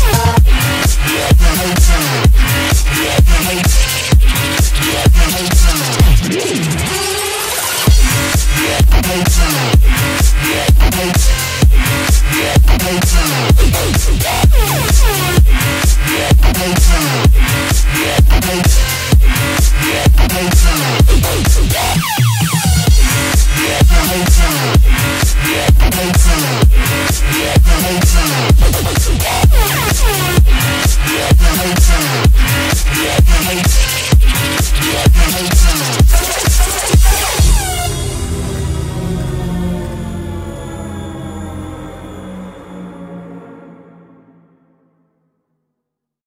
Yeah.